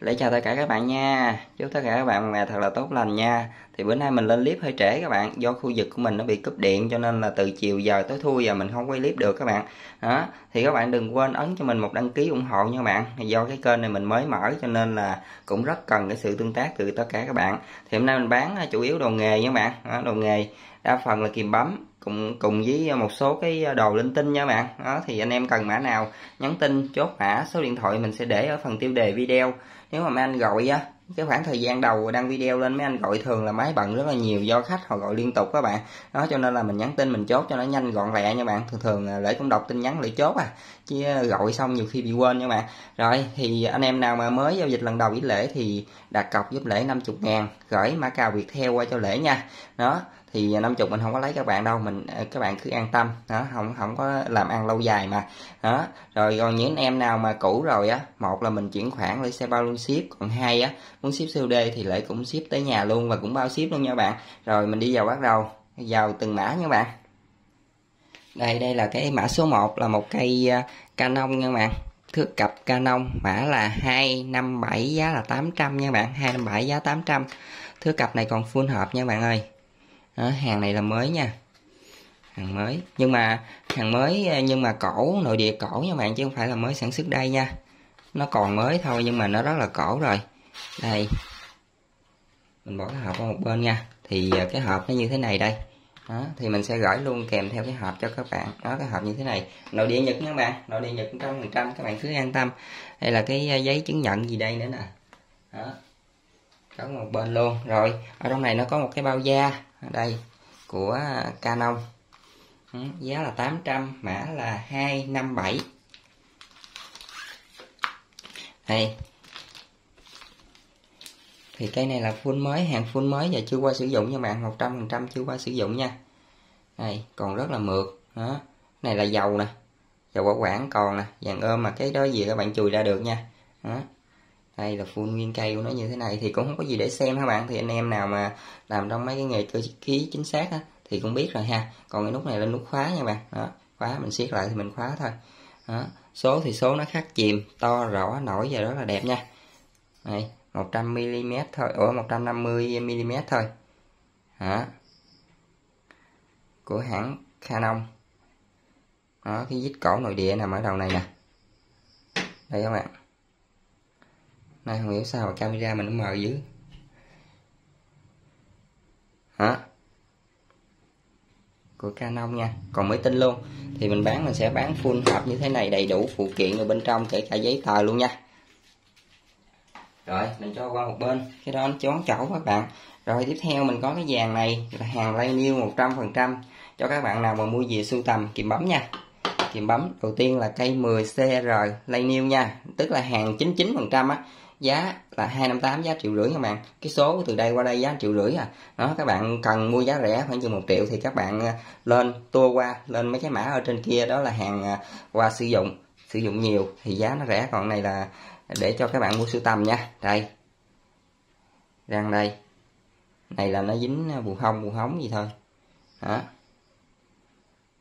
lấy chào tất cả các bạn nha. Chúc tất cả các bạn một ngày thật là tốt lành nha. Thì bữa nay mình lên clip hơi trễ các bạn. Do khu vực của mình nó bị cúp điện Cho nên là từ chiều giờ tới thui giờ mình không quay clip được các bạn. Đó Thì các bạn đừng quên ấn cho mình một đăng ký ủng hộ nha các bạn. Do cái kênh này mình mới mở Cho nên là cũng rất cần cái sự tương tác từ tất cả các bạn. Thì hôm nay mình bán à, chủ yếu đồ nghề nha các bạn. Đó, Đồ nghề đa phần là kìm bấm cùng cùng với một số cái à, đồ linh tinh nha bạn. Đó thì anh em cần mã nào nhắn tin chốt mã số điện thoại mình sẽ để ở phần tiêu đề video nếu mà mấy anh gọi á, cái khoảng thời gian đầu đăng video lên, mấy anh gọi thường là máy bận rất là nhiều do khách họ gọi liên tục các bạn. Đó, cho nên là mình nhắn tin mình chốt cho nó nhanh gọn lẹ nha bạn. Thường thường lễ cũng đọc tin nhắn lại chốt à chứ gọi xong nhiều khi bị quên nha bạn. Rồi, thì anh em nào mà mới giao dịch lần đầu với lễ thì đặt cọc giúp lễ 50 ngàn, gửi mã cào việt theo qua cho lễ nha. Đó thì à, 50 mình không có lấy các bạn đâu, mình à, các bạn cứ an tâm đó không không có làm ăn lâu dài mà đó rồi, còn những em nào mà cũ rồi á, một là mình chuyển khoản lấy xe bao luôn ship, còn hai á, muốn ship COD thì lễ cũng ship tới nhà luôn và cũng bao ship luôn nha bạn. Rồi, mình đi vào bắt đầu, vào từng mã nha bạn. Đây đây là cái mã số 1 là một cây à, Canon nha bạn. Thước cặp Canon, mã là 257 giá là 800 nha bạn. 257 giá 800 thước cặp này còn full hộp nha bạn ơi đó, hàng này là mới nha. Hàng mới. Nhưng mà hàng mới ờ, nhưng mà cổ nội địa cổ nha bạn chứ không phải là mới sản xuất đây nha. Nó còn mới thôi nhưng mà nó rất là cổ rồi. Đây. Mình bỏ cái hộp qua một bên nha. Thì ờ, cái hộp nó như thế này đây. Đó, thì mình sẽ gửi luôn kèm theo cái hộp cho các bạn. Đó cái hộp như thế này. Nội địa nhật nha bạn. Nội địa nhật trăm phần trăm các bạn cứ an tâm. Đây là cái ờ, giấy chứng nhận gì đây nữa nè. Đó. Có một bên luôn. Rồi ở trong này nó có một cái bao da đây, của à, Canon. Ừ, giá là 800 mã là 257 đây. Thì cây này là full mới, hàng full mới và chưa qua sử dụng nha bạn 100% chưa qua sử dụng nha. Đây, còn rất là mượt, đó. Này là dầu nè, dầu bảo quản còn nè, vàng ôm mà cái đó gì các bạn chùi ra được nha, đó đây là full nguyên cây của nó như thế này. Thì cũng không có gì để xem các bạn? Thì anh em nào mà làm trong mấy cái nghề cơ khí chính xác á, thì cũng biết rồi ha. Còn cái nút này là nút khóa nha bạn. Đó khóa mình siết lại thì mình khóa thôi. Đó. số thì số nó khắc chìm to rõ nổi và rất là đẹp nha. Này 100 mm thôi. Ủa 150 mm thôi. Đó. Của hãng Canon. Đó cái vít cổ nội địa nằm ở đầu này nè. Đây các bạn nay không hiểu sao mà camera mình nó mờ dữ. Hả? Của Canon nha. Còn mới tin luôn. Thì mình bán, mình sẽ bán full hộp như thế này, đầy đủ phụ kiện ở bên trong, kể cả giấy tờ luôn nha. Rồi, mình cho qua một bên. Cái đó nó chón chẩu các bạn. Rồi, tiếp theo mình có cái vàng này, là hàng lay new 100% cho các bạn nào mà mua về sưu tầm kìm bấm nha. Kìm bấm, đầu tiên là cây 10 CR lay new nha. Tức là hàng 99% á giá là 258 giá triệu rưỡi các bạn. Cái số từ đây qua đây, giá triệu rưỡi à. Đó, các bạn cần mua giá rẻ khoảng chừng một triệu thì các bạn à, lên tua qua, lên mấy cái mã ở trên kia, đó là hàng à, qua sử dụng sử dụng nhiều thì giá nó rẻ. Còn này là để cho các bạn mua sưu tầm nha. Đây. Răng đây. Này là nó dính à, bù hông bù hóng gì thôi. Đó.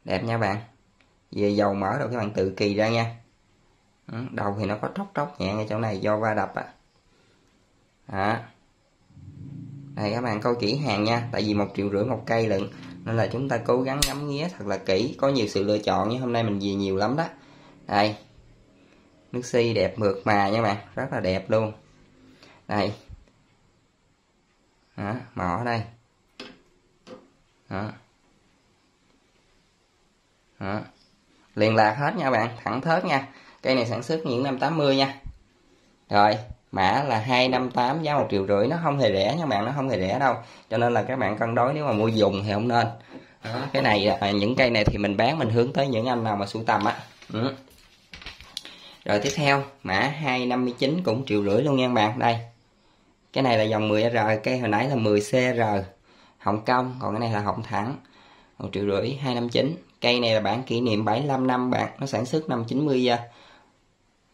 Đẹp nha bạn. Về dầu mở rồi các bạn tự kỳ ra nha đầu thì nó có tróc tróc nhẹ ngay chỗ này do va đập à, đó đây các bạn coi kỹ hàng nha tại vì một triệu rưỡi một cây lận nên là chúng ta cố gắng ngắm nghía thật là kỹ có nhiều sự lựa chọn như hôm nay mình về nhiều lắm đó. Đây nước si đẹp mượt mà nha bạn rất là đẹp luôn. Đây. Đó, mỏ đây. Đó. Đó. liền lạc hết nha bạn thẳng thớt nha cây này sản xuất những năm 80 nha. Rồi mã là 258 giá một triệu rưỡi. Nó không hề rẻ nha bạn nó không hề rẻ đâu. Cho nên là các bạn cân đối nếu mà mua dùng thì không nên. Đó, cái này à, những cây này thì mình bán mình hướng tới những anh nào mà sưu tầm á. Ừ. rồi tiếp theo mã 259 cũng triệu rưỡi luôn nha bạn. Đây. Cái này là dòng 10R cây hồi nãy là 10CR Hồng Kông còn cái này là hồng thẳng một triệu rưỡi 259 cây này là bản kỷ niệm 75 năm bạn. Nó sản xuất năm 90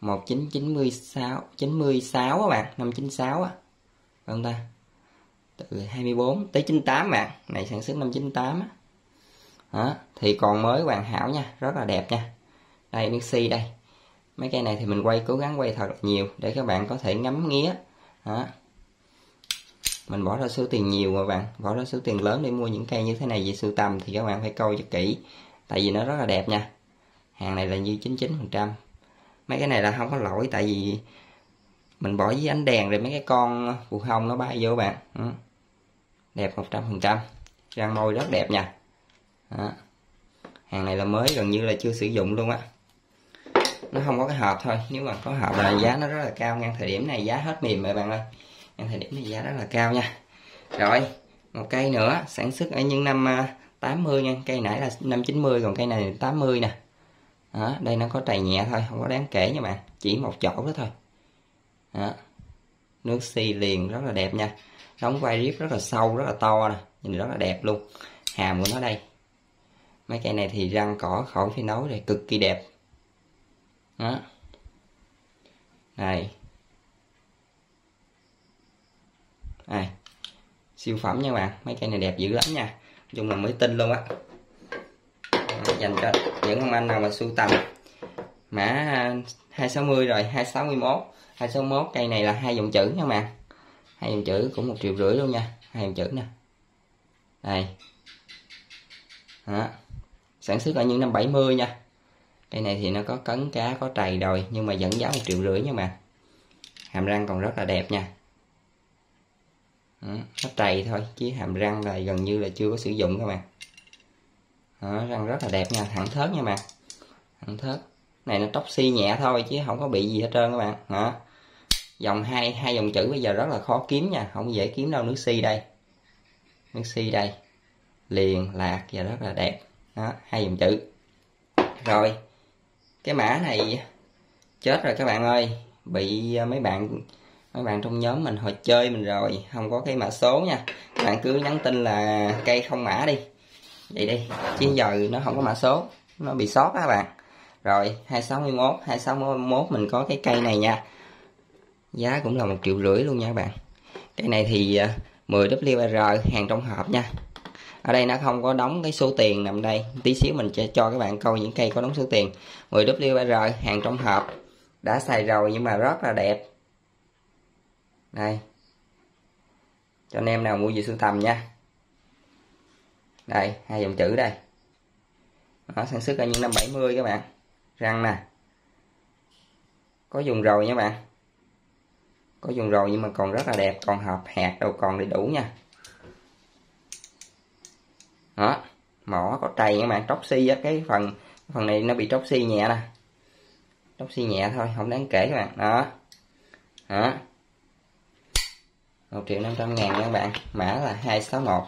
1996 96 các bạn, năm 96 á. Vâng ta. Từ 24 tới 98 bạn. Này sản xuất năm 98 á. Đó, thì còn mới hoàn hảo nha, rất là đẹp nha. Đây nước xi đây. Mấy cây này thì mình quay, cố gắng quay thật là nhiều để các bạn có thể ngắm nghía. Đó. Mình bỏ ra số tiền nhiều mà bạn, bỏ ra số tiền lớn để mua những cây như thế này về sưu tầm thì các bạn phải coi cho kỹ, tại vì nó rất là đẹp nha. Hàng này là như 99 phần trăm mấy cái này là không có lỗi, tại vì mình bỏ dưới ánh đèn rồi mấy cái con phù hông nó bay vô bạn. Ừ. đẹp 100 phần trăm. Răng môi rất đẹp nha. Đó. hàng này là mới, gần như là chưa sử dụng luôn á. Nó không có cái hộp thôi. Nếu mà có hộp là giá nó rất là cao. Ngang thời điểm này giá hết mềm rồi bạn ơi. Ngang thời điểm này giá rất là cao nha. Rồi, một cây nữa, sản xuất ở những năm à, 80 nha. Cây nãy là năm 90 còn cây này 80 nè đó, đây nó có trầy nhẹ thôi không có đáng kể nha bạn. Chỉ một chỗ đó thôi. Đó. nước xi liền rất là đẹp nha. Đóng quay riết rất là sâu rất là to nè. Nhìn rất là đẹp luôn. Hàm của nó đây. Mấy cây này thì răng cỏ khỏi phi nấu đây cực kỳ đẹp. Đó. Này. Này. Siêu phẩm nha bạn. Mấy cây này đẹp dữ lắm nha. Nói chung là mới tin luôn á dành cho những ông anh nào mà sưu tầm. Mã 260 rồi 261 261 cây này là hai dòng chữ nha bạn hai dòng chữ cũng một triệu rưỡi luôn nha. Hai dòng chữ nè. Đây. Đó. sản xuất ở những năm 70 nha. Cây này thì nó có cấn cá có trầy rồi nhưng mà vẫn giá một triệu rưỡi nha bạn hàm răng còn rất là đẹp nha. Đó, nó trầy thôi chứ hàm răng là gần như là chưa có sử dụng các bạn đó, răng rất là đẹp nha. Thẳng thớt nha bạn. Thẳng thớt. Này nó tóc xi nhẹ thôi chứ không có bị gì hết trơn các bạn. Đó dòng hai hai dòng chữ bây giờ rất là khó kiếm nha. Không dễ kiếm đâu. Nước si đây. Nước si đây. Liền lạc và rất là đẹp. Đó hai dòng chữ. Rồi. Cái mã này chết rồi các bạn ơi. Bị ờ, mấy bạn mấy bạn trong nhóm mình hồi chơi mình rồi. Không có cái mã số nha. Các bạn cứ nhắn tin là cây không mã đi vậy đi chứ giờ nó không có mã số, nó bị sót các bạn. Rồi 261 261 mình có cái cây này nha. Giá cũng là một triệu rưỡi luôn nha các bạn. Cây này thì à, 10WR hàng trong hộp nha. Ở đây nó không có đóng cái số tiền nằm đây. Tí xíu mình sẽ cho các bạn coi những cây có đóng số tiền. 10 WR hàng trong hộp. Đã xài rồi nhưng mà rất là đẹp. Đây. Cho anh em nào mua gì sưu tầm nha đây, hai dòng chữ đây. Nó sản xuất ở những năm 70 các bạn. Răng nè. Có dùng rồi nha bạn. Có dùng rồi nhưng mà còn rất là đẹp, còn hộp hạt đâu, còn đầy đủ nha. Đó, mỏ có trầy nha bạn tróc xi á, cái phần phần này nó bị tróc xi nhẹ nè. Tróc xi nhẹ thôi, không đáng kể các bạn. Đó. Đó. Một triệu năm trăm ngàn nha các bạn. Mã là 261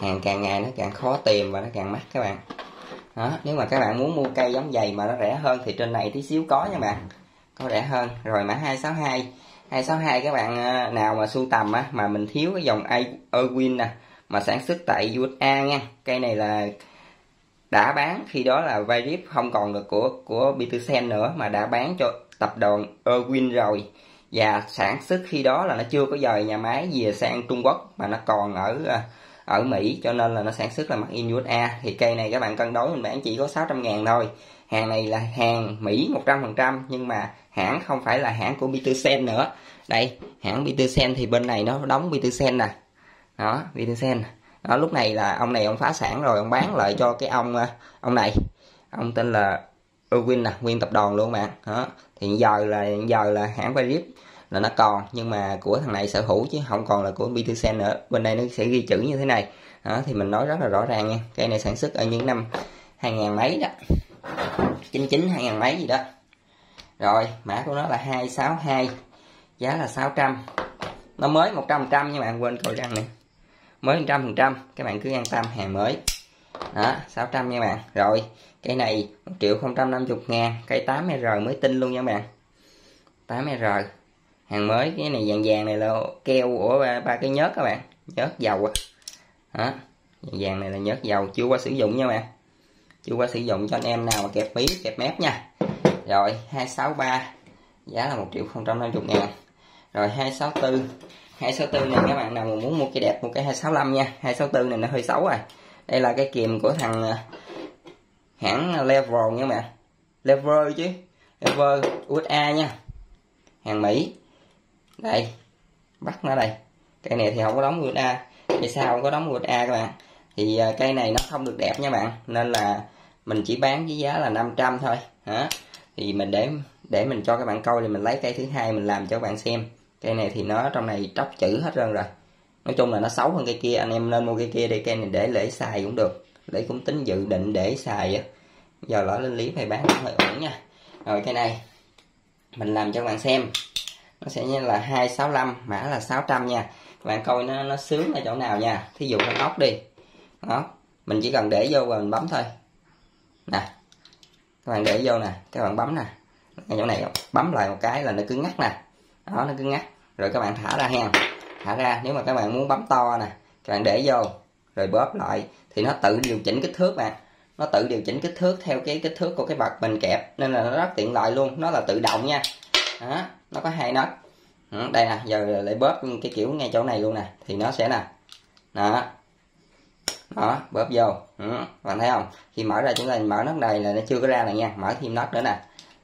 hàng càng ngày nó càng khó tìm và nó càng mắc các bạn. Đó, nếu mà các bạn muốn mua cây giống dày mà nó rẻ hơn thì trên này tí xíu có nha bạn. Có rẻ hơn. Rồi mã 262 262 các bạn à, nào mà sưu tầm á, mà mình thiếu cái dòng Erwin nè, mà sản xuất tại USA nha. Cây này là đã bán, khi đó là Virip không còn được của của Petersen nữa, mà đã bán cho tập đoàn Erwin rồi. Và sản xuất khi đó là nó chưa có dời nhà máy về sang Trung Quốc, mà nó còn ở à, ở Mỹ, cho nên là nó sản xuất là mặt in USA thì cây này các bạn cân đối, mình bán chỉ có 600 ngàn thôi. Hàng này là hàng Mỹ 100% nhưng mà hãng không phải là hãng của Petersen nữa. Đây, hãng Petersen thì bên này nó đóng Petersen nè. Đó, Petersen. Đó, lúc này là ông này ông phá sản rồi, ông bán lại cho cái ông ờ, ông này. Ông tên là Uwin nè, nguyên tập đoàn luôn bạn. Đó thì giờ là giờ là hãng Paris là nó còn, nhưng mà của thằng này sở hữu chứ không còn là của Peterson nữa. Bên đây nó sẽ ghi chữ như thế này. Đó, thì mình nói rất là rõ ràng nha. Cây này sản xuất ở những năm 2000 mấy đó. 99 2000 mấy gì đó. Rồi, mã của nó là 262 giá là 600 nó mới 100 trăm nhưng bạn quên cầu răng này. Mới 100 phần trăm, các bạn cứ an tâm, hàng mới. Đó 600 nha bạn. Rồi cây này 1 triệu 050 ngàn cây 8R mới tinh luôn nha bạn. 8R hàng mới cái này vàng vàng này là keo của ba, ba cái nhớt các bạn. Nhớt dầu á. Đó. Vàng vàng này là nhớt dầu chưa qua sử dụng nha bạn. Chưa qua sử dụng cho anh em nào mà kẹp mí kẹp mép nha. Rồi 263 giá là 1 triệu 050 ngàn. Rồi 264 264 này các bạn nào mà muốn mua cái đẹp mua cái 265 nha. 264 này nó hơi xấu rồi đây là cái kìm của thằng à, hãng level nha bạn. Level chứ. Level USA nha. Hàng Mỹ đây, bắt nó đây. Cây này thì không có đóng USA vì sao không có đóng USA các bạn. Thì à, cây này nó không được đẹp nha bạn. Nên là mình chỉ bán với giá là 500 thôi. Hả? Thì mình để để mình cho các bạn coi thì mình lấy cây thứ hai mình làm cho các bạn xem. Cây này thì nó trong này tróc chữ hết trơn rồi. Nói chung là nó xấu hơn cây kia. Anh em nên mua cây kia đi. Cây này để lễ xài cũng được. Để cũng tính dự định để xài á. Giờ lỡ lên lý phải bán cũng hơi ổn nha. Rồi, cây này mình làm cho các bạn xem nó sẽ như là 265 mã là 600 nha. Các bạn coi nó nó sướng ở chỗ nào nha. Thí dụ con ốc đi. Đó, mình chỉ cần để vô và mình bấm thôi. Nè, các bạn để vô nè, các bạn bấm nè. Ngay chỗ này, bấm lại một cái là nó cứng ngắt nè. Đó, nó cứng ngắt. Rồi các bạn thả ra hen. Thả ra, nếu mà các bạn muốn bấm to nè, các bạn để vô, rồi bóp lại, thì nó tự điều chỉnh kích thước bạn. Nó tự điều chỉnh kích thước theo cái kích thước của cái bật mình kẹp, nên là nó rất tiện lợi luôn. Nó là tự động nha. Đó nó có hai nấc. Ừ, đây nè, giờ lại bóp cái kiểu ngay chỗ này luôn nè, thì nó sẽ nè. Đó. Đó, bóp vô. Ừ. bạn thấy không? Khi mở ra chúng ta mở nấc này là nó chưa có ra này nha, mở thêm nấc nữa nè,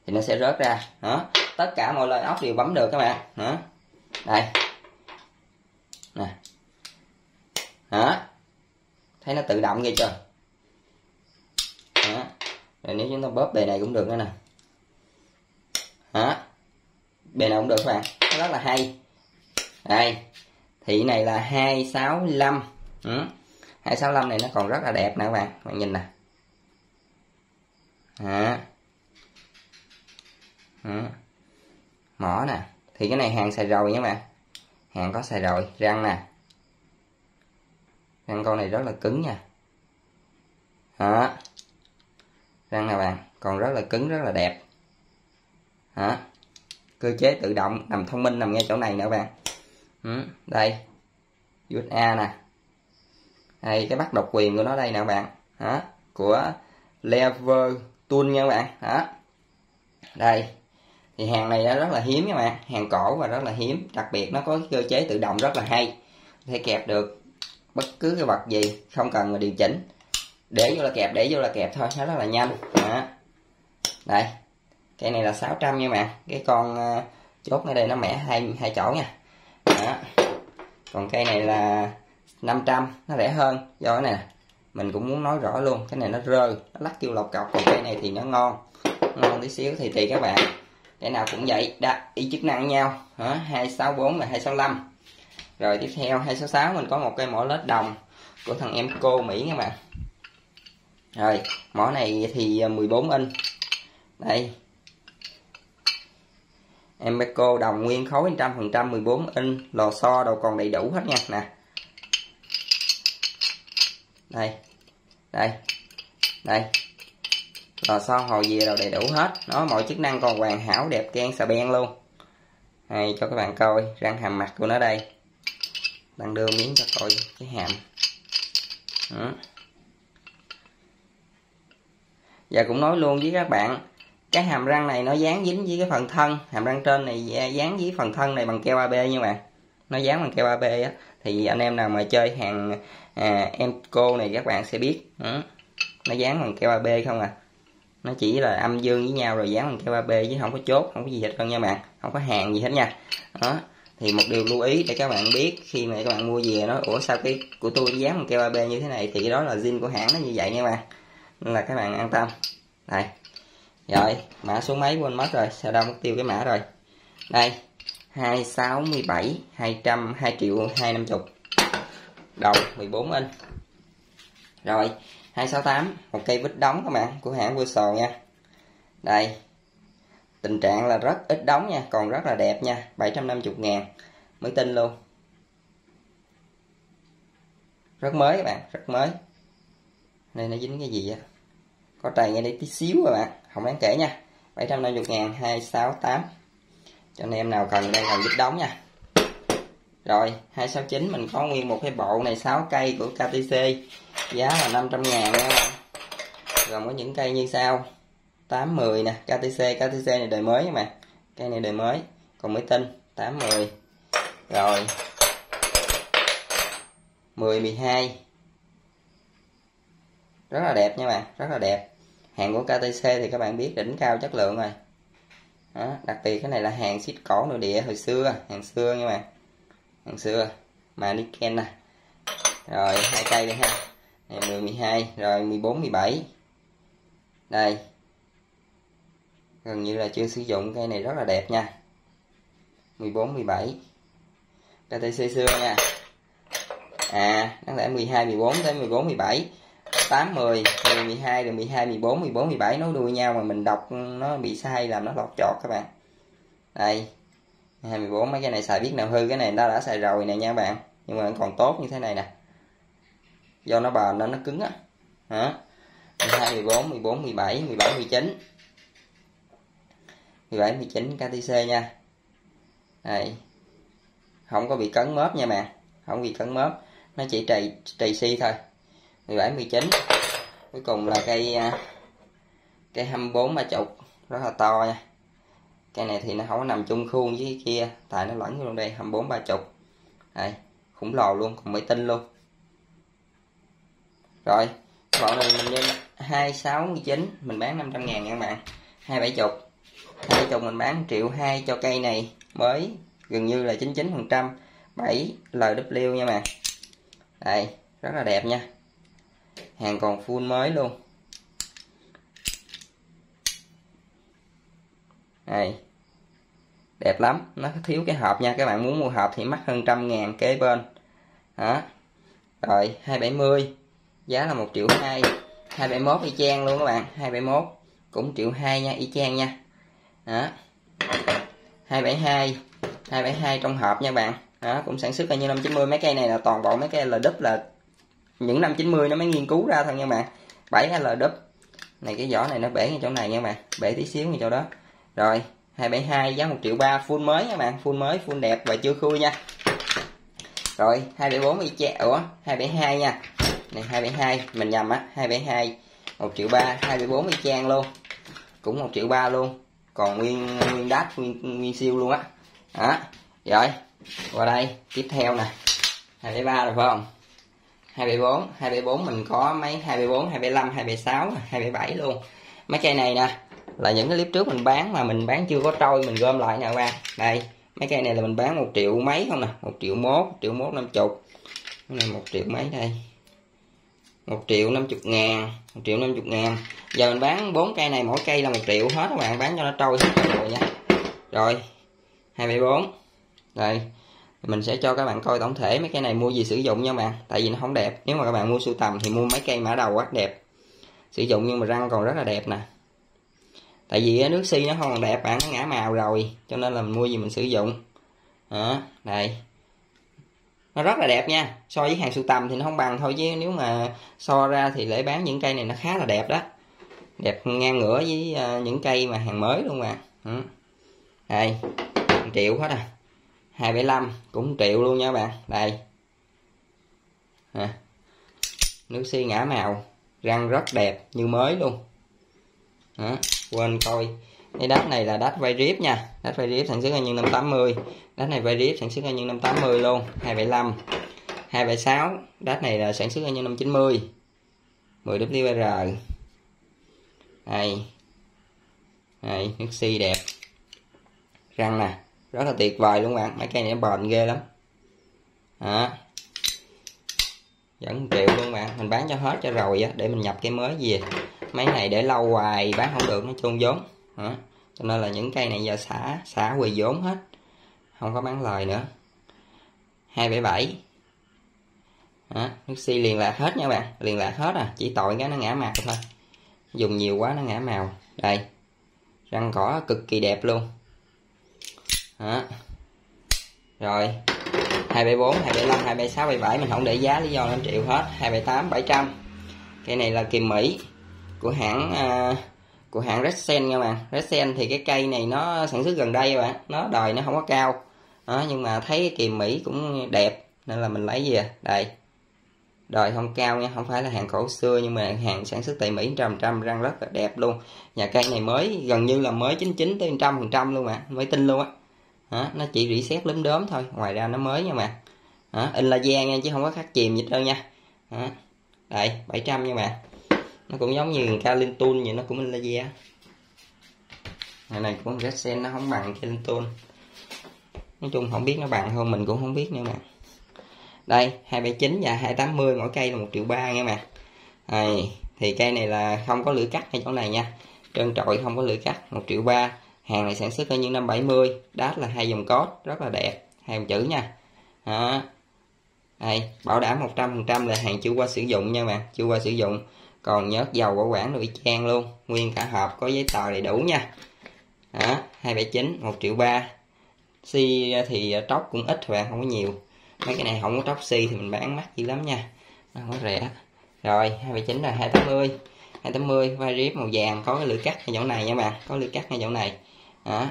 thì nó sẽ rớt ra. Đó. Tất cả mọi loại ốc đều bấm được các bạn. Đó. Đây. Nè. Đó. Thấy nó tự động ghê chưa? Đó. rồi nếu chúng ta bóp bề này cũng được nữa nè. Đó bề nào cũng được các bạn. Nó rất là hay. Đây. Thị này là 265 ừ. 265 này nó còn rất là đẹp nè các bạn. Các bạn nhìn nè. À. Đó. Ừ. mỏ nè. Thì cái này hàng xài rồi nha bạn. Hàng có xài rồi răng nè. Răng con này rất là cứng nha. Đó. Răng nè bạn. Còn rất là cứng, rất là đẹp. Đó cơ chế tự động nằm thông minh nằm ngay chỗ này nữa bạn. Ừ, đây. USA nè. Đây cái bắt độc quyền của nó đây nè bạn. Đó của lever tool nha bạn. Đó đây. Thì hàng này rất là hiếm nha bạn. Hàng cổ và rất là hiếm. Đặc biệt nó có cơ chế tự động rất là hay. Có thể kẹp được bất cứ cái vật gì không cần mà điều chỉnh. Để vô là kẹp để vô là kẹp thôi. Nó rất là nhanh. Đó. đây cây này là 600 nha bạn. Cái con à, chốt ở đây nó mẻ hai hai chỗ nha. Đó. còn cây này là 500 nó rẻ hơn. Do cái này, mình cũng muốn nói rõ luôn, cái này nó rơi, nó lắc kêu lọc cọc. Còn cây này thì nó ngon ngon tí xíu thì tùy các bạn. Cái nào cũng vậy, đa, y chức năng nhau. Hả 264 và 265 rồi tiếp theo 266 mình có một cây mỏ lết đồng của thằng em cô Mỹ các bạn. Rồi, mỏ này thì à, 14 inch. Đây Emeco đồng nguyên khối 100% 14 inch lò xo đầu còn đầy đủ hết nha. Nè. Đây. Đây. Đây. Lò xo hồi về đầu đầy đủ hết. Nó mọi chức năng còn hoàn hảo, đẹp keng xà beng luôn. Này cho các bạn coi răng hàm mặt của nó đây. Đang đưa miếng cho coi cái hàm. Đó. và cũng nói luôn với các bạn cái hàm răng này nó dán dính với cái phần thân. Hàm răng trên này dán với phần thân này bằng keo AB như bạn. Nó dán bằng keo AB á. Thì anh em nào mà chơi hàng à, em cô này các bạn sẽ biết. Ừ. nó dán bằng keo AB không à? Nó chỉ là âm dương với nhau rồi dán bằng keo AB chứ không có chốt không có gì hết trơn nha bạn. Không có hàng gì hết nha. Đó. Thì một điều lưu ý để các bạn biết khi mà các bạn mua về nó ủa sao cái của tôi dán bằng keo AB như thế này? Thì cái đó là zin của hãng nó như vậy nha bạn. Nên là các bạn an tâm. Đây rồi, mã số mấy quên mất rồi, sao đâu mất tiêu cái mã rồi. Đây 267 200 2 triệu 250 đầu 14 inch. Rồi 268 một cây vít đóng các bạn, của hãng Wilson nha. Đây, tình trạng là rất ít đóng nha, còn rất là đẹp nha 750 ngàn, mới tin luôn. Rất mới các bạn, rất mới. Đây nó dính cái gì á có trầy ngay đây tí xíu các bạn không đáng kể nha. 750 ngàn 268 cho anh em nào cần đây cần giúp đóng nha. Rồi 269 mình có nguyên một cái bộ này 6 cây của KTC giá là 500 ngàn nha. Bạn gồm có những cây như sau? 810 nè KTC KTC này đời mới nha bạn. Cây này đời mới. Còn mới tinh 810 rồi. 10 12 rất là đẹp nha bạn, rất là đẹp hàng của KTC thì các bạn biết đỉnh cao chất lượng rồi. Đó, đặc biệt cái này là hàng xít cổ nội địa hồi xưa hàng xưa nha bạn. Hàng xưa mà Niken nè. Rồi hai cây đây ha. Này 10 12 rồi 14 17 đây. Gần như là chưa sử dụng cây này rất là đẹp nha. 14 17 KTC xưa nha. À đáng lẽ 12 14 tới 14 17 8 10 10 12 rồi 12 14 14 17 nối đuôi nhau mà mình đọc nó bị sai làm nó lọt chọt các bạn. Đây 12 14 mấy cái này xài biết nào hư, cái này người ta đã xài rồi nè nha bạn. Nhưng mà còn tốt như thế này nè. Do nó bền nên nó cứng á. Hả? 12 14 14 17 17 19 17 19 KTC nha. Đây. Không có bị cấn mớp nha bạn. Không bị cấn mớp. Nó chỉ trầy trầy si thôi. 17 19 cuối cùng là cây à, cây 24 ba chục rất là to nha. Cây này thì nó không có nằm chung khuôn với cái kia, tại nó lẫn luôn đây 24 ba chục. Đây, khủng lồ luôn, còn mới tinh luôn. Rồi, bọn này mình lên 2619 mình bán 500 ngàn nha các bạn. 270 270 mình bán triệu hai cho cây này mới gần như là 99 phần trăm 7 LW nha mà đây, rất là đẹp nha hàng còn full mới luôn. Đây đẹp lắm. Nó thiếu cái hộp nha. Các bạn muốn mua hộp thì mắc hơn trăm ngàn kế bên. Đó. Rồi 270 giá là một triệu hai. 271 y chang luôn các bạn. 271 cũng triệu hai nha. Y chang nha. Đó. 272 272 trong hộp nha bạn. Đó, cũng sản xuất là như 590 mấy cây này là toàn bộ mấy cây là đúp là những năm 90 nó mới nghiên cứu ra thôi nha bạn. 7 L đúp. Này cái vỏ này nó bể ngay chỗ này nha bạn. Bể tí xíu ngay chỗ đó. Rồi 272 giá 1 triệu 3 full mới nha bạn. Full mới full đẹp và chưa khui nha. Rồi 274 y chang. Ủa 272 nha. Này 272 mình nhầm á. 272 1 triệu 3 274 y chang luôn. Cũng 1 triệu 3 luôn. Còn nguyên nguyên đát nguyên, nguyên siêu luôn á. Đó. Rồi qua đây. Tiếp theo nè. 273 rồi phải không? 274 274 mình có mấy 274 275 276 277 luôn. Mấy cây này nè, là những cái clip trước mình bán mà mình bán chưa có trôi, mình gom lại nè bạn đây, mấy cây này là mình bán một triệu mấy không nè, một triệu mốt triệu mốt năm chục. Này một triệu mấy đây? Một triệu năm chục ngàn, một triệu năm chục ngàn. Giờ mình bán bốn cây này mỗi cây là một triệu hết các bạn, bán cho nó trôi hết rồi nha. Rồi 274 đây mình sẽ cho các bạn coi tổng thể mấy cây này mua gì sử dụng nha bạn, tại vì nó không đẹp. Nếu mà các bạn mua sưu tầm thì mua mấy cây mã đầu quá đẹp. Sử dụng nhưng mà răng còn rất là đẹp nè. Tại vì nước si nó không còn đẹp, bạn nó ngã màu rồi, cho nên là mình mua gì mình sử dụng. Đó, đây. Nó rất là đẹp nha. So với hàng sưu tầm thì nó không bằng thôi, chứ nếu mà so ra thì lễ bán những cây này nó khá là đẹp đó. Đẹp ngang ngửa với ờ, những cây mà hàng mới luôn mà ừ. đây triệu hết à. 275 cũng triệu luôn nha bạn. Đây. À. nước xi ngã màu, răng rất đẹp, như mới luôn. À. quên coi. Cái đất này là đất vay rip nha. Đất vay rip sản xuất nhân 580 đất này vay rip sản xuất nhân 580 luôn 275 276 đất này là sản xuất nhân 590 10 WR đây. Đây, nước xi đẹp. Răng nè rất là tuyệt vời luôn bạn. Mấy cây này nó bền ghê lắm. Hả? dẫn triệu luôn bạn. Mình bán cho hết cho rồi á để mình nhập cái mới về. Mấy này để lâu hoài bán không được nó chôn vốn. Đó. cho nên là những cây này giờ xả xả quỳ vốn hết. Không có bán lời nữa. 277 đó, nước si liền lạc hết nha bạn. Liền lạc hết à. Chỉ tội cái nó ngã màu thôi. Dùng nhiều quá nó ngã màu. Đây. Răng cỏ cực kỳ đẹp luôn đó. rồi. 274 275 276 77 mình không để giá lý do 5 triệu hết. 278 700 cây này là kiềm Mỹ của hãng à, của hãng Redsen nha bạn. Redsen thì cái cây này nó sản xuất gần đây bạn. Nó đời nó không có cao. Đó, nhưng mà thấy cái kiềm Mỹ cũng đẹp. Nên là mình lấy về à? đây. Đời không cao nha không phải là hàng cổ xưa nhưng mà hàng sản xuất tại Mỹ trăm trăm răng rất là đẹp luôn. Nhà cây này mới gần như là mới 99 tới trăm phần trăm luôn mà mới tin luôn á đó, nó chỉ reset lúm đốm thôi. Ngoài ra nó mới nha mà đó, in laser nha chứ không có khắc chìm gì đâu nha. Đó. đây 700 nha mà nó cũng giống như Calinton vậy nó cũng in Malaysia này này cũng rất Sen nó không bằng Calinton nói chung không biết nó bằng không mình cũng không biết nữa mà đây 279 và 280 mỗi cây là một triệu ba nha mà này, thì cây này là không có lưỡi cắt ngay chỗ này nha. Trơn trội không có lưỡi cắt một triệu ba hàng này sản xuất ở những năm 70 đát là hai dòng code, rất là đẹp. Hai dòng chữ nha. Đó. đây, bảo đảm 100% là hàng chưa qua sử dụng nha bạn, chưa qua sử dụng. Còn nhớt dầu bảo quản nội trang luôn, nguyên cả hộp, có giấy tờ đầy đủ nha. Đó 279 1 triệu 3 si thì tróc cũng ít bạn, không có nhiều. Mấy cái này không có tróc si thì mình bán mắc dữ lắm nha. Nó không có rẻ. Rồi 279 là 280 280 vai rip màu vàng, có cái lưỡi cắt ngay chỗ này nha bạn, có lưỡi cắt ngay chỗ này đó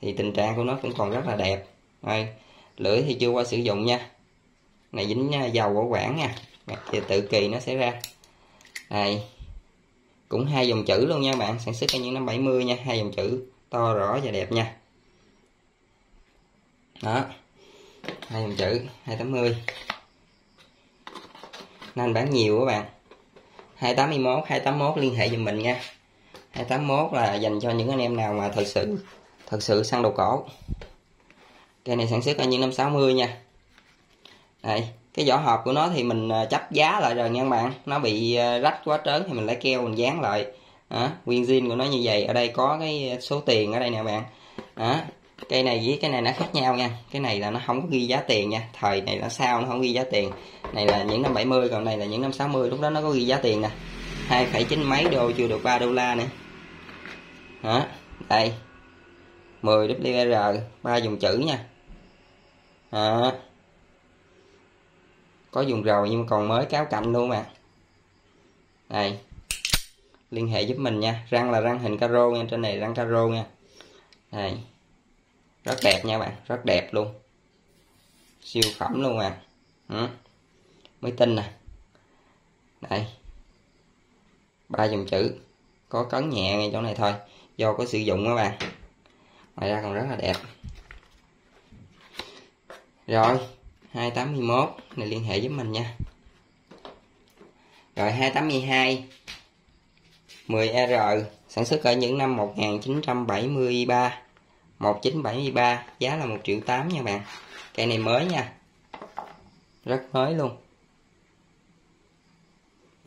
thì tình trạng của nó cũng còn rất là đẹp. Rồi lưỡi thì chưa qua sử dụng nha. Này dính à, dầu bảo quản nha. Thì tự kỳ nó sẽ ra. Này cũng hai dòng chữ luôn nha bạn. Sản xuất ở những năm 70 nha. Hai dòng chữ to, rõ và đẹp nha. Đó. Hai dòng chữ 280 nên bán nhiều các bạn. 281 281 liên hệ giùm mình nha. 281 là dành cho những anh em nào mà thật sự thật sự săn đầu cổ. Cây này sản xuất ở những năm 60 nha. Đây cái vỏ hộp của nó thì mình à, chấp giá lại rồi nha các bạn. Nó bị à, rách quá trớn thì mình lấy keo mình dán lại. Đó, nguyên zin của nó như vậy. Ở đây có cái số tiền ở đây nè bạn. Đó cây này với cái này nó khác nhau nha. Cái này là nó không có ghi giá tiền nha. Thời này nó sao nó không ghi giá tiền. Này là những năm 70 còn này là những năm 60 lúc đó nó có ghi giá tiền nè hai phẩy chín mấy đô, chưa được 3 đô la nữa hả? đây. 10 WR ba dùng chữ nha. Đó. có dùng rồi nhưng mà còn mới cáo cạnh luôn mà. Đây. Liên hệ giúp mình nha. Răng là răng hình caro nha, trên này răng caro nha. Đây. Rất đẹp nha bạn, rất đẹp luôn. Siêu phẩm luôn à ừ. mới tin nè. Đây ba dòng chữ. Có cấn nhẹ ngay chỗ này thôi. Do có sử dụng các bạn ngoài ra còn rất là đẹp. Rồi 281 này liên hệ với mình nha. Rồi 282 10R sản xuất ở những năm 1973 1973 giá là 1 triệu 8 nha bạn. Cây này mới nha. Rất mới luôn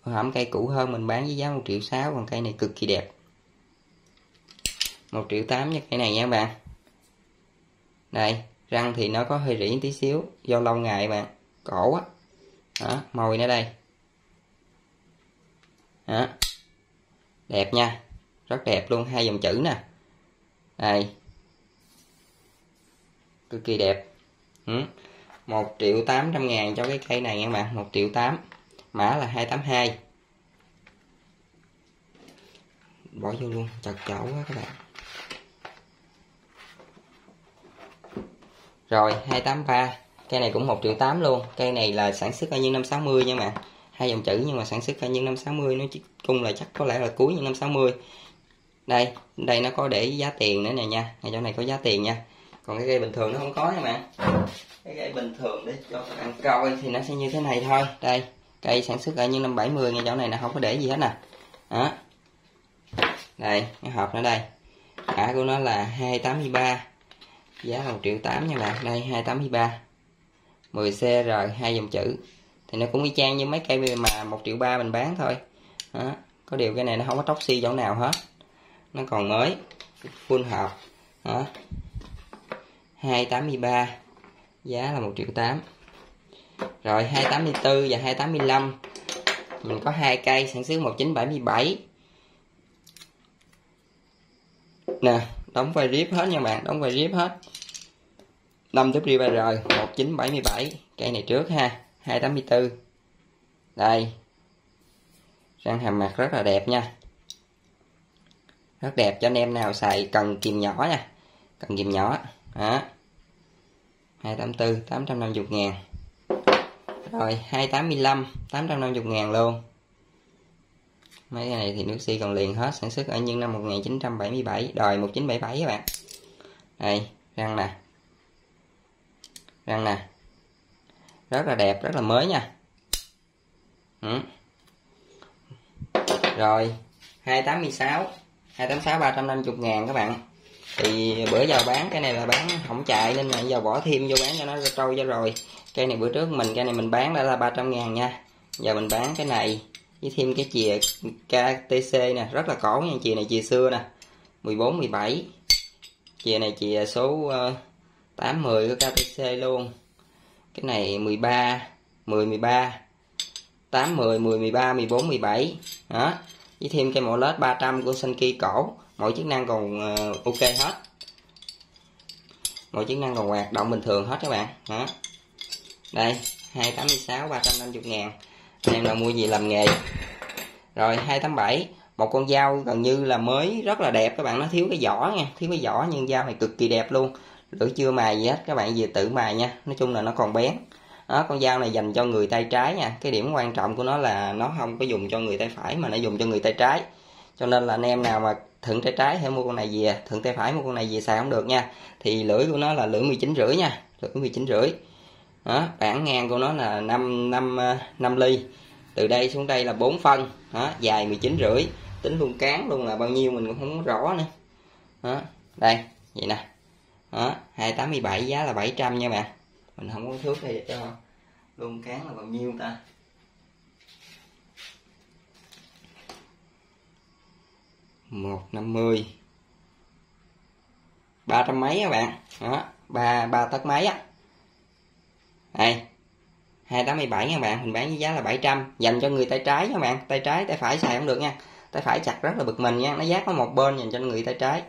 hỏng cây cũ hơn mình bán với giá 1 triệu 6 còn cây này cực kỳ đẹp. 1 triệu 8 nha cây này nha bạn. Đây răng thì nó có hơi rỉ tí xíu do lâu ngày bạn. Cổ á. Đó, mồi nó đây. Đó. đẹp nha rất đẹp luôn hai dòng chữ nè. Đây. Cực kỳ đẹp. Ừ. 1 triệu 800 ngàn cho cái cây này nha bạn 1 triệu 8 mã là 282 bỏ vô luôn chặt chảo quá các bạn. Rồi 283 cây này cũng 1 triệu 8 luôn. Cây này là sản xuất ở những năm 60 nha bạn? Hai dòng chữ nhưng mà sản xuất ở những năm 60 nó chỉ cung là chắc có lẽ là cuối những năm 60 đây đây nó có để giá tiền nữa nè nha. Ngay chỗ này có giá tiền nha. Còn cái cây bình thường nó không có nha bạn. Cái cây bình thường để cho các bạn coi thì nó sẽ như thế này thôi. Đây cây sản xuất ở những năm 70 ngay chỗ này là không có để gì hết nè. Đó. Đây, cái hộp nữa đây. Cả của nó là 283 giá là 1 triệu 8 nha bạn. Đây 283 10 c rồi, hai dòng chữ. Thì nó cũng y chang như mấy cây mà 1 triệu 3 mình bán thôi. Đó. có điều cái này nó không có tóc si chỗ nào hết. Nó còn mới. Full hộp. Đó. 283 giá là 1 triệu 8 rồi 284 và 285 mình có hai cây, sản xuất 1977 nè, đóng vai rip hết nha bạn, đóng vai rip hết. 5 WBR 1977 cây này trước ha 284 đây. Răng hàm mặt rất là đẹp nha. Rất đẹp cho anh em nào xài cần kìm nhỏ nha. Cần kìm nhỏ, đó. 284 850 ngàn rồi 285 850 ngàn luôn. Mấy cái này thì nước si còn liền hết, sản xuất ở những năm 1977 Đời 1977 các bạn. Đây, răng nè. Răng nè. Rất là đẹp, rất là mới nha. Ừ. rồi 286 286 350 ngàn các bạn. Thì bữa giờ bán cái này là bán không chạy, nên là giờ bỏ thêm vô bán cho nó trâu cho rồi cây này bữa trước mình cây này mình bán đã là 300 ngàn nha. Giờ mình bán cái này với thêm cái chìa KTC nè rất là cổ nha. Chìa này chìa xưa nè 14 17 chìa này chìa số uh, 8 10 của KTC luôn. Cái này 13 10 13 8 10 10 13 14 17 đó. Với thêm cây mẫu led 300 của Senki cổ. Mọi chức năng còn ờ, ok hết. Mọi chức năng còn hoạt động bình thường hết các bạn. Đó đây 286 350 ngàn. Anh em nào mua gì làm nghề? Rồi 287 một con dao gần như là mới, rất là đẹp các bạn. Nó thiếu cái vỏ nha, thiếu cái vỏ, nhưng dao này cực kỳ đẹp luôn. Lửa chưa mài gì hết, các bạn về tự mài nha. Nói chung là nó còn bén. Đó, con dao này dành cho người tay trái nha. Cái điểm quan trọng của nó là nó không có dùng cho người tay phải, mà nó dùng cho người tay trái. Cho nên là anh em nào mà thuận tay trái hãy mua con này về. Thuận tay phải mua con này về xài không được nha. Thì lưỡi của nó là lưỡi 19 rưỡi nha. Lưỡi 19 rưỡi đó bản ngang của nó là 5 5 5 ly. Từ đây xuống đây là 4 phân. Đó, dài 19 rưỡi. Tính luôn cán luôn là bao nhiêu mình cũng không rõ nữa. Đó đây vậy nè. Đó 287 giá là 700 nha bạn. Mình không có thước đây cho luôn cán là bao nhiêu ta? một năm mươi. Ba trăm mấy các bạn. Đó ba ba tấc mấy á? Đây 287 nha bạn mình bán với giá là 700 dành cho người tay trái nha bạn. Tay trái tay phải xài không được nha. Tay phải chặt rất là bực mình nha nó giác có một bên dành cho người tay trái.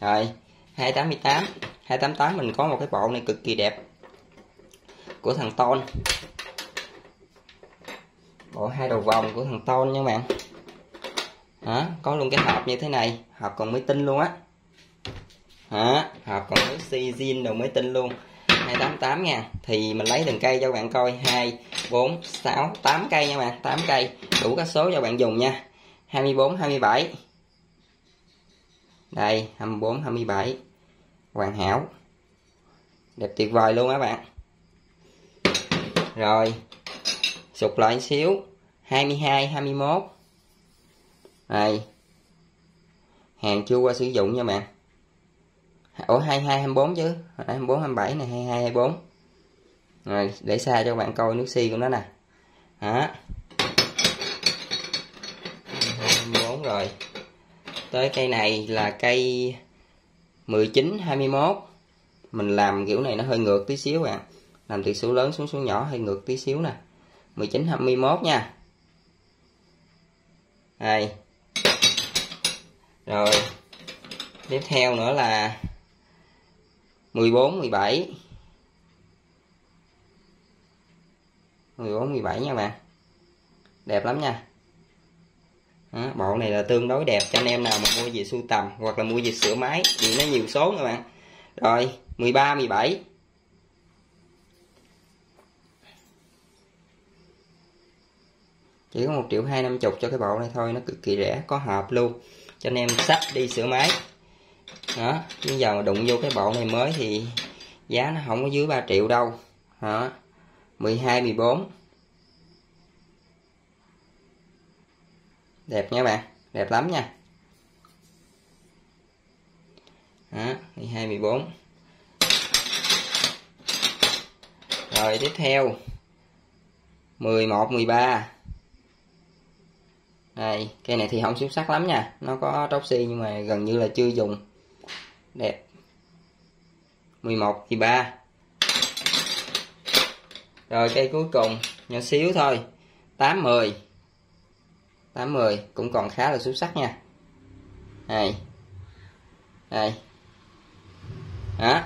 Rồi 288 288 mình có một cái bộ này cực kỳ đẹp của thằng Tôn. Bộ hai đầu vòng của thằng Tôn nha bạn. Đó, có luôn cái hộp như thế này hộp còn mới tinh luôn á. Hả? Hộp còn mới xi zin đồ mới tinh luôn. 288 nha. Thì mình lấy từng cây cho bạn coi. 2 4 6 8 cây nha bạn. 8 cây, đủ các số cho bạn dùng nha. 24 27 đây 24 27 hoàn hảo. Đẹp tuyệt vời luôn á bạn. Rồi, sụt lại xíu. 22 21 đây. Hàng chưa qua sử dụng nha bạn ủa 22 24 chứ. 24 27 này 22 24 rồi, để xa cho bạn coi nước xi si của nó nè. Hả? 24 rồi. Tới cây này là cây 19 21 mình làm kiểu này nó hơi ngược tí xíu bạn. Làm từ số lớn xuống số nhỏ hơi ngược tí xíu nè. 19 21 nha. Đây. Rồi. Tiếp theo nữa là 14 17 14 17 nha bạn. Đẹp lắm nha. Đó, bộ này là tương đối đẹp cho anh em nào mà mua về sưu tầm hoặc là mua về sửa máy vì nó nhiều số nha bạn. Rồi 13 17 chỉ có một triệu hai năm chục cho cái bộ này thôi nó cực kỳ rẻ có hộp luôn. Cho anh em sách đi sửa máy đó nhưng giờ mà đụng vô cái bộ này mới thì giá nó không có dưới 3 triệu đâu. Đó 12 14 đẹp nha bạn, đẹp lắm nha. Đó 12 14 rồi, tiếp theo. 11 13 đây cây này thì không xuất sắc lắm nha. Nó có tróc xi nhưng mà gần như là chưa dùng đẹp. 11 thì 3 rồi cây cuối cùng, nhỏ xíu thôi. 8 10 8 10 cũng còn khá là xuất sắc nha. Này. Này. Đó.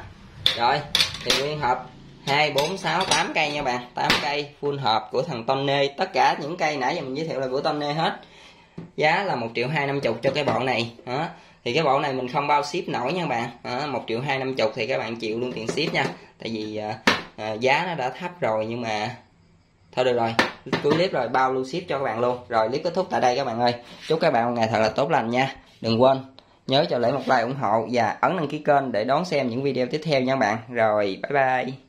Rồi, thì nguyên hộp 2 4 6 8 cây nha bạn 8 cây full hộp của thằng Tony tất cả những cây nãy giờ mình giới thiệu là của Tony hết. Giá là 1 triệu hai năm chục cho cái bọn này. Đó thì cái bộ này mình không bao ship nổi nha bạn. Một triệu hai năm chục thì các bạn chịu luôn tiền ship nha. Tại vì à, à, giá nó đã thấp rồi nhưng mà thôi được rồi cuối clip rồi bao lưu ship cho các bạn luôn. Rồi clip kết thúc tại đây các bạn ơi. Chúc các bạn một ngày thật là tốt lành nha. Đừng quên nhớ cho lễ một like ủng hộ và ấn đăng ký kênh để đón xem những video tiếp theo nha bạn. Rồi bye bye.